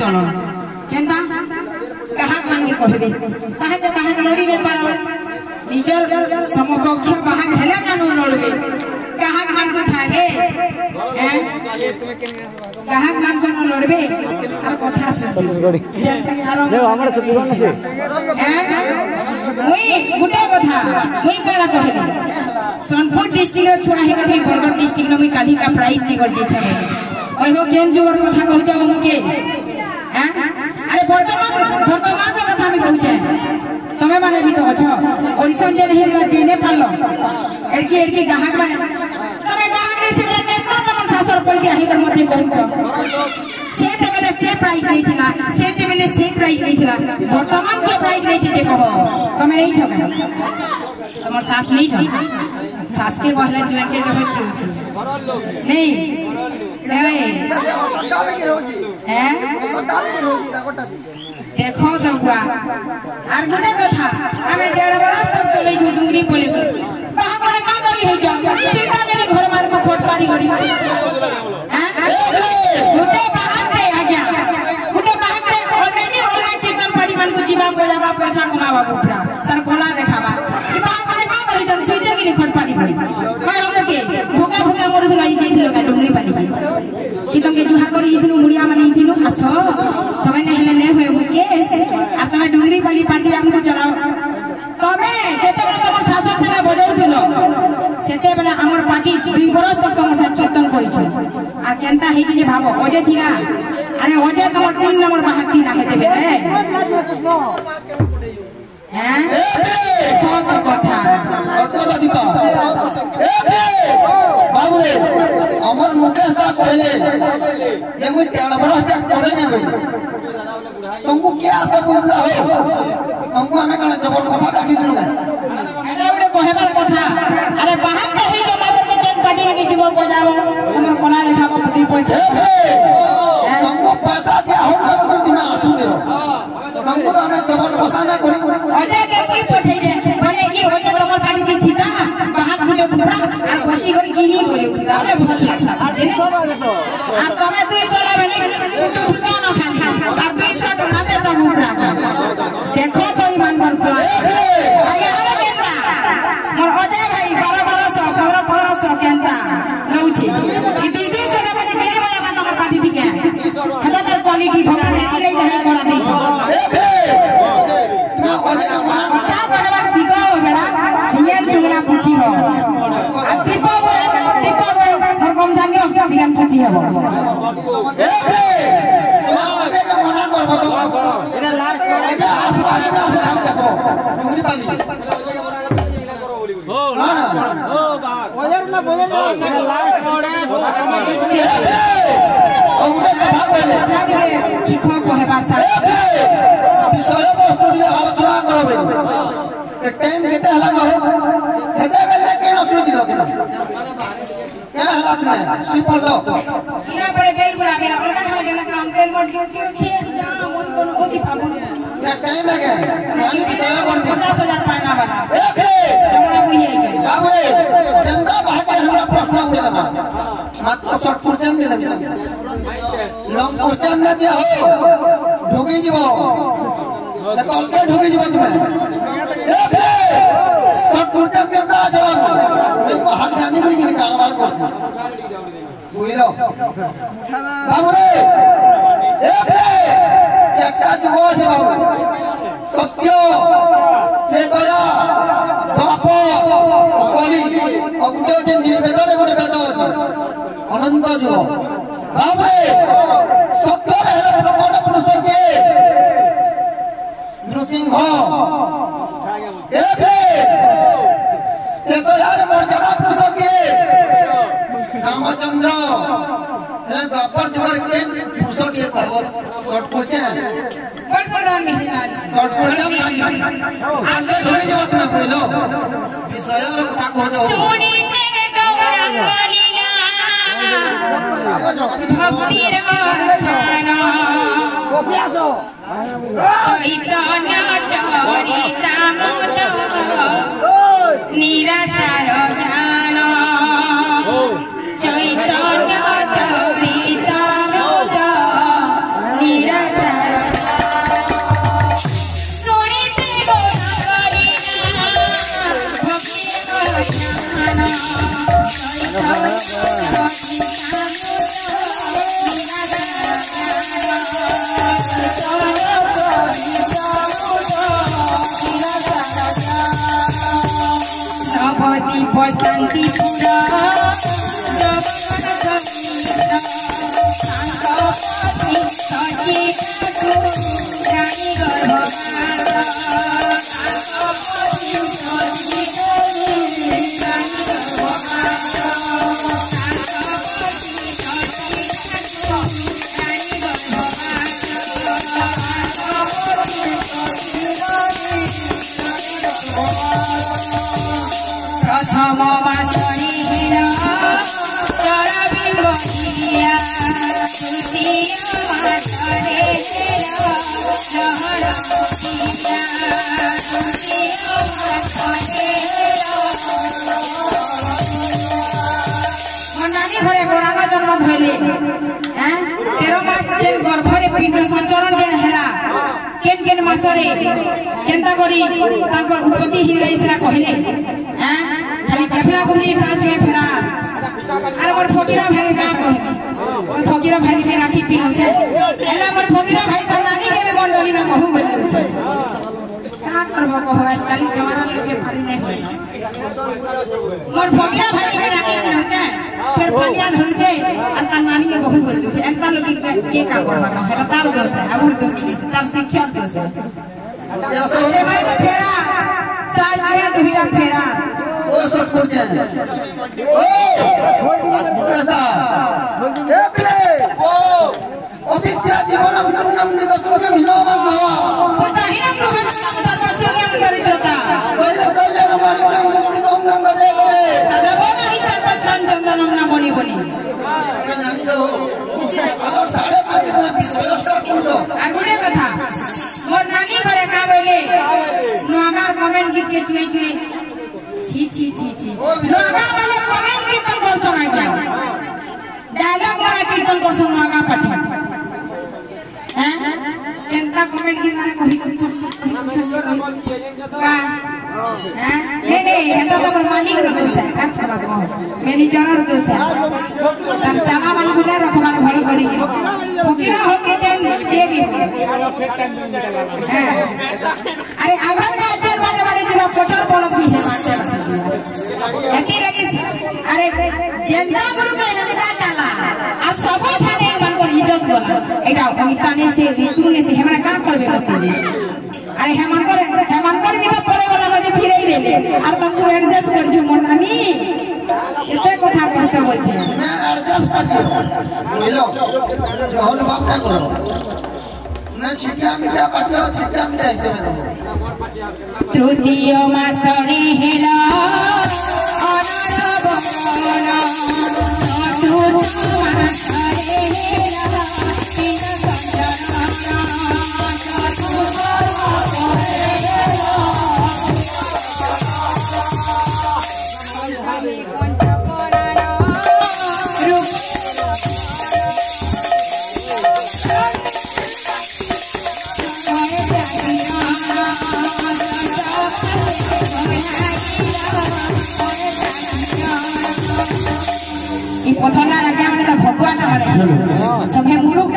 চলন কেনতা কাহাক মানকে কহবে? তাহাকে বাহাক লড়ি নে পার নিজর সমকক্ষ বাহাক হেলে কানুন লড়বে? কাহাক মানকে হ্যাঁ কাহাক মানকে ন লড়বে? আর কথা শুনবে আর আমার কোন আছে মুই গোটে কথা মুই কালা কহিলি? সোনপুর ডিস্ট্রিক্ট ছুয়া হেগর মুই বরগড় ডিস্ট্রিক্ট মুই কালি কা প্রাইজ নিগর যেছে ওই হো কেন যুগর কথা হ্যাঁ আরে বর্তমান বর্তমান কথা আমি কইছে তুমি মানে বি তো অছ অডিশন যে নেহি দিবা জেনে পারল। এড়কি এড়কি গাহক মানে। তুমি গাহক নে সেটা কেতো তোমার শাশুর পলটি আহি কর মতে কইছ সে তেবেলে সে প্রাইজ নেইছিলা সে তেবেলে সে প্রাইজ নেইছিলা বর্তমান তো প্রাইজ নেইছি যে কব তুমি নেইছ কেন তোমার শাস নেইছ শাসকে কহিলা জুয়াকে যখন চিউছি নেই দেবে হ্যাঁ? দেখ তোমরা আর গোটে কথা, আমি দেড় বরষ চলেছু ডুঙ্গরি বলি বাহাপড়ে কাম করি হ্যাঁ? হইছ সীতা যদি ঘর মানুষ খোট পারি করি। গোটে বাহাপে আজ্ঞা। গোটে বাহাপে অলরেডি অলগা কীর্তন পার্টি মানুষ যা বজাবা পয়সা কমাবা বুফরা তার কলা দেখাবা। বাহাপড়ে কাম পারি করি। সেতেবেলে আমার পার্টি দুই বরস তক তোমার সাথে কীর্তন করেছো আর কেনতা হয়েছে যে ভাবো অজে থিলা আরে অজে তোমার তিন নম্বর বাহাক থিলা হেতে বেলে হ্যাঁ কত কথা বাবুরে আমার মুকেশ দা কহিলে যে মুই তেল বরস যাক করে যাবে तुमको क्या आशा बोलता हो तुमको हमें कहना जबर कसा डाकी दिलु কহেবার কথা। আরে বাহান কহি যে মাদেরকে কেন পাঠিয়ে কি জীবন বজাবো আমার কোনা লেখা প্রতি পয়সা। তোমকো পয়সা দিয়া হোক কাম কর তুমি আসু দিও। তোমকো তো আমি দেবন পয়সা না করি। অজা কে কই পঠাই যে বলে কি ওটা তোমার পানি দি থিতা বাহান গুলে বুড়া আর কসি করে গিনি বলে উঠিতা বলে ভালো লাগতা আর তুমি 200 টাকা মানে কুটু থুতা না খালি। আর 200 नहीं कोड़ा दी छो तुम ओजे न मना बिता बनवा सीखो बेटा सीएन सुगना पूछी हो आ दीपो बोले दीपो बोले मोर कम जानियो सीएन पूछी हो ए ए तुम ओजे न मना करबो तो एना लास्ट कोड़ा के आसपास में आसपास देखो मुरी पानी हो ना हो बाहर ओजे ना बोले ना लास्ट कोड़ा শিক্ষক হবার বিষয় বস্তুটি আলোচনা করবে টাইম কেতে হলা কহ হেতে বেলা কেন শুনিল কেন কেন হলা তুমি শুই পড়ল ইয়া পরে বেল গুলা বে অলগা ঢাল গেল কাম তেল মোর ডিউটি আছে যা মন কোন ওদি পাবো না টাইম লাগে আমি বিষয় কোন 50000 পানা বালা এ চমড়া বুই যাই যাই বাবরে চন্দা ভাগে আমরা প্রশ্ন করে দেবা মাত্র শর্ট পর্যন্ত দেবা লং কোশ্চেন না দিয়া হো ঢুকি যাব। দেখো, অলকে ঢুকি যাব তুমি। এ ভে শর্ট কোশ্চেন কেন আছো? দেখো, হাত জানি বলি কি কারবার করছি। বুঝলো বাবুরে, এ ভে চারটা যুব আছে বাবু। সত্য দয়া বাপ কলি ও গোটে হচ্ছে নির্বেদন গোটে বেদ আছে। অনন্ত যুব ରାମଚନ୍ଦ୍ର ହେଲେ ଦ୍ୱାପର ଯୁଗରେ କିଏ ପୁରୁଷଟିଏ କହିବ ସର୍ଟ କୋଶ୍ଚେନ୍ কোন কোন মেহরি লাল ସର୍ଟ କୋଶ୍ଚେନ୍ ଜାଣି ଆସେ ଢୁଳି ଯିବ ତୁମେ କହିଲ ବିଷୟର କଥା କହୁଛ শুনিতে গৌরাঙ্গ লীলা ভক্তির খান চৈতন্য চরিতামৃত নিরাসার ঘরে গোড়াবা জন্ম ধরলে হ্যাঁ? তেরো মাস যে গর্ভরে পিণ্ড সঞ্চরণ যে হেলা? কেন কেন মাসরে? কেন্তা করি? তাঙ্কর উৎপত্তি হিরাই সেটা কহিলে হ্যাঁ? খালি কেফলা গুলি সাথে ফেরার। আর মোর ফকির ভাই কা কহিলে মোর ফকির ভাই কে রাখি পিণ্ড হেলা মোর ফকির ভাই তা নানি কেবে মন্ডলী না কহু বলি कहाँ करबो कहो आजकल जवान लोग के फारी नहीं होय मोर भगिना भाई के राखी के हो छै फिर फलिया धरु छै अंता नानी के बहुत बोल छै अंता लोग के के का करबा कहो हेटा तार दोष है हमर दोष है तार शिक्षा दोष है। अरे भाई तो फेरा साल आया दुहिया फेरा। ओ सब कुछ है। ओ बोल दो रास्ता बोल दो ए प्ले ओ অবিদ্যা জীবনম সুন্নম নিগসুন্নম হিনমম ভবা উতাহিনা প্রভাস সর্বশূন্যম দরিদ্রতা শৈল শৈল রমণিকম মুকুলিকম নঙ্গ জয় করে তদব নাহি সর্বত্রং চন্দনম না বনি বনি। আমি জানি তো আলোর সাড়ে পাঁচ তোমার বিষয়স্কার করতো আর গোটে কথা মোর নানি ঘরে কা বইলে। নোয়াগার কমেন্ট গীত কে চুরি চুরি ছি ছি ছি ছি। নোয়াগা বলে কমেন্ট কীর্তন করছন আজ্ঞা ডায়লগ মারা কীর্তন করছন নোয়াগা পাটি হ্যাঁ কেনতা কমেন্ট গীত মানে কহি দউছন কহি দউছন কা হ্যাঁ নে নে এটা তো আমার মালিক র আর তাকে অ্যাডজাস্ট করছ মো নানি কেতে কথা কইছ বলছে। না অ্যাডজাস্ট পাতি বুঝলো? যখন বাপটা করো। না ছিটা মিটা পাটিও ছিটা মিটা হিসেবে নেব। তৃতীয় মাসরে হেলা অনারব চতুর্থ মাসরে হেলা ই পথলা রাখে মানে তো ভগবান মানে সবে মুরুকটা ই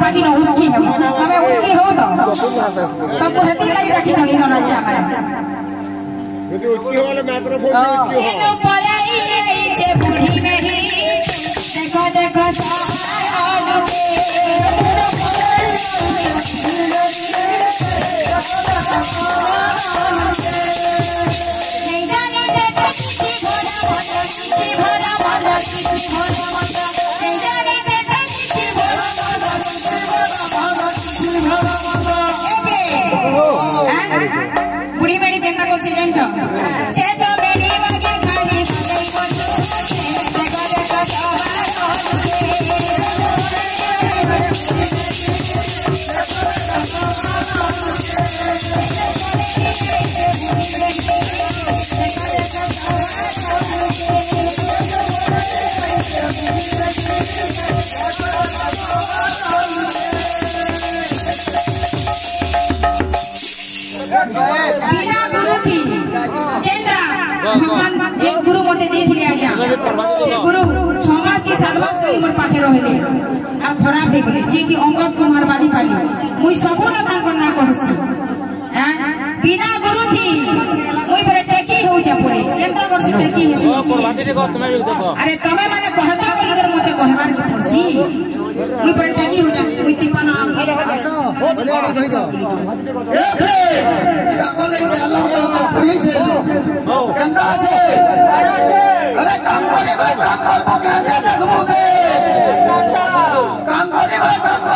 पार्टी न उचकी हो हमें उचकी हो तो तब को हती लाई रखी चली न ना हमारे यदि उचकी हो वाले मैं तरफ हो उचकी हो लो पलाई रही छे बुढ़ी मेरी देखो देखो सारो के नहीं जाने से किसी भरा भरा किसी भरा भरा বুড়ি বেড়ি কেনতা করছি জানছ সে তো বেড়ি বাগে খালি বাগে করছে দেখো ରହିଲେ ଆଉ ଖରାପ ହେଇଗଲେ ଯିଏକି ଅଙ୍ଗଦ କୁମାର ବାଲିପାଲି ମୁଇଁ ସବୁ ନେତାଙ୍କର ନାଁ କହେସି ବିନା ଗୁରୁଥି ମୁଇଁ ପରେ ଟେକି ହେଉଛେ ପରେ କେନ୍ତା ବର୍ଷ ଟେକି ହେସି ଆରେ ତମେ ମାନେ କହସ ବୋଲିକରି ମତେ କହିବାର କି ପଡ଼ସି ମୁଇଁ ପରେ ଟେକି ହେଉଛେ ମୁଇଁ ତିପନ କେନ୍ତା ଅଛେ আরে কাম করে কাম করব কেন দেখব বে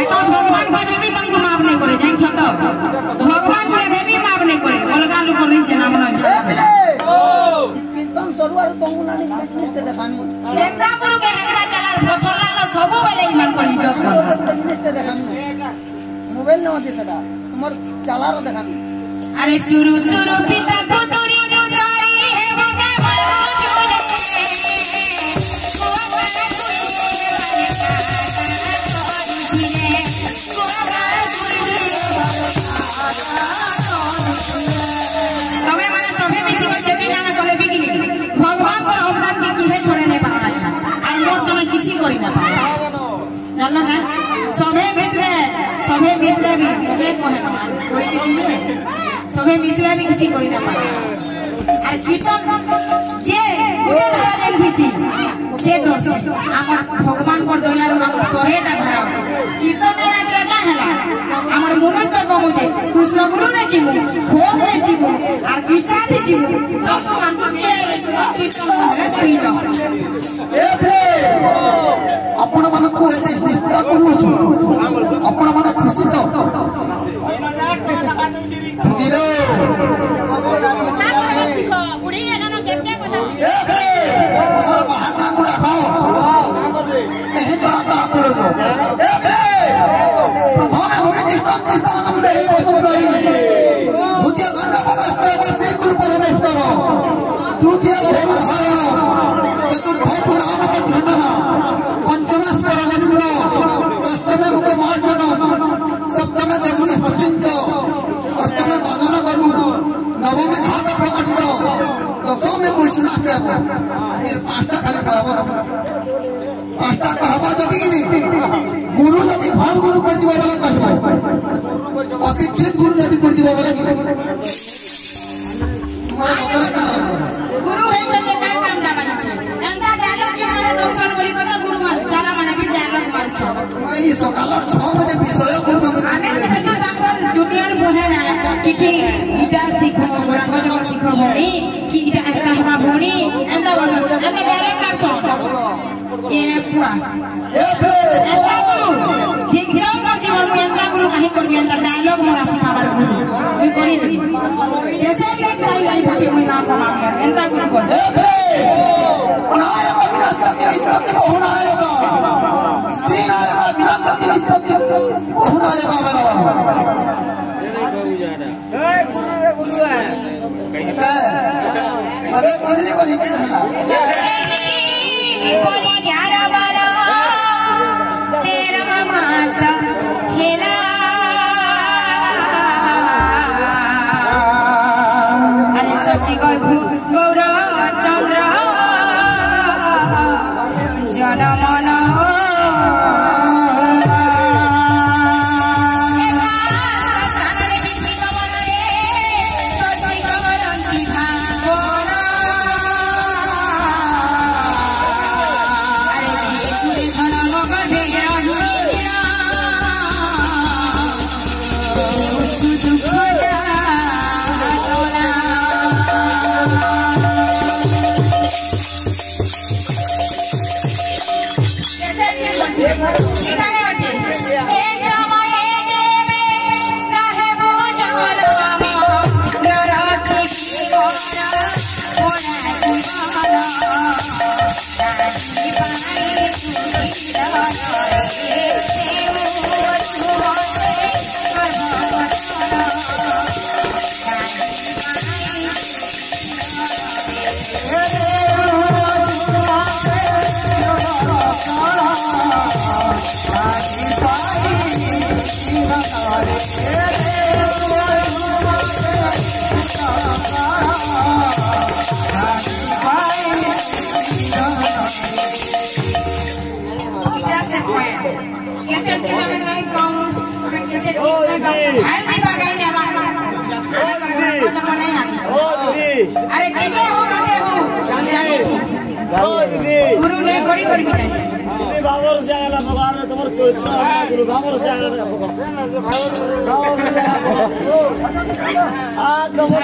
এখন ভগবানকে দেবী তাকে মাপনে করে জানছ তো? ভগবানকে দেবী মাপনে করে, অলগা লোক রয়েছে না মনে হয় চেন্তা করুকে হেন্টা চালার পথর লাগল সবুবেলে ইমান আরে শুরু শুরু, পিতা পুতুরি, সারি, হে বকে বলব মিশলে কোন সবে মিশলে আমি কিছু করি না পারি আর কীর্তন, যে গোটে ধারা দেখছি সে ধরছি আমার ভগবানকর দয়ার আমার শহেটা ধারা আছে। কীর্তন নাচলে কাঁ আমার মনস্থ কমুছে কৃষ্ণ গুরু নে চিমু ভোগ নে চিমু আর কৃষ্ণা নে अशिक्षित गुरु यदि कर दिबो बोले तुम्हारे मकर का काम गुरु है छते का काम दाबा छे एंदा डायलॉग के माने दोचन बोली को गुरु मान चला माने भी डायलॉग मार छो ओई सकाल 6 बजे विषय गुरु तुम हमें तो तापर दुनियार बोहे ना किछि इटा शिखो रामदेव शिखो भणी कि इटा एंदा हवा भणी एंदा बसन एंदा डायलॉग मार छो ए पुआ जैसे ताई आई बचे हुई ना को मांगे एंता गुरु को ए बे उनाय का विनाशति निस्तति बहुनाय का स्त्री नाय का विनाशति निस्तति बहुनाय का बना बाबू ए गुरु रे गुरु है अरे कौन जी को लिखे हला परी ज्ञान बा કેસેટ કે તમે નહીં કહું અમે કેસેટ એક નહીં કહું હાલ નહીં પકડીને અરે ટીકે હું રચે હું જાણે છું ગુરુ ને કરી કરી જાણે છું বাবর জায়গা বাবার তোমার গুরু বাবর জায়গা বাবর জায়গা আর তোমার